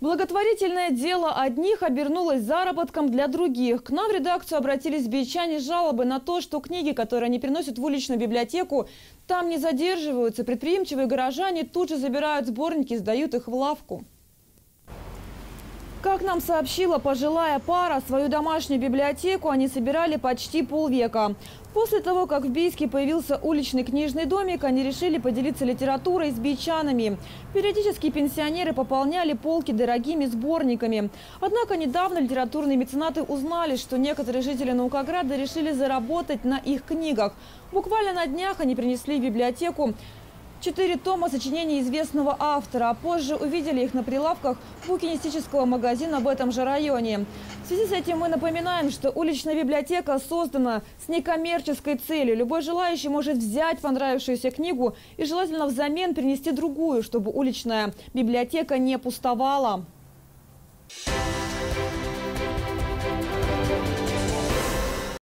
Благотворительное дело одних обернулось заработком для других. К нам в редакцию обратились бичане с жалобой на то, что книги, которые они приносят в уличную библиотеку, там не задерживаются. Предприимчивые горожане тут же забирают сборники сдают их в лавку. Как нам сообщила пожилая пара, свою домашнюю библиотеку они собирали почти полвека. После того, как в Бийске появился уличный книжный домик, они решили поделиться литературой с бичанами. Периодически пенсионеры пополняли полки дорогими сборниками. Однако недавно литературные меценаты узнали, что некоторые жители Наукограда решили заработать на их книгах. Буквально на днях они принесли в библиотеку Четыре тома сочинений известного автора, а позже увидели их на прилавках букинистического магазина в этом же районе. В связи с этим мы напоминаем, что уличная библиотека создана с некоммерческой целью. Любой желающий может взять понравившуюся книгу и желательно взамен принести другую, чтобы уличная библиотека не пустовала.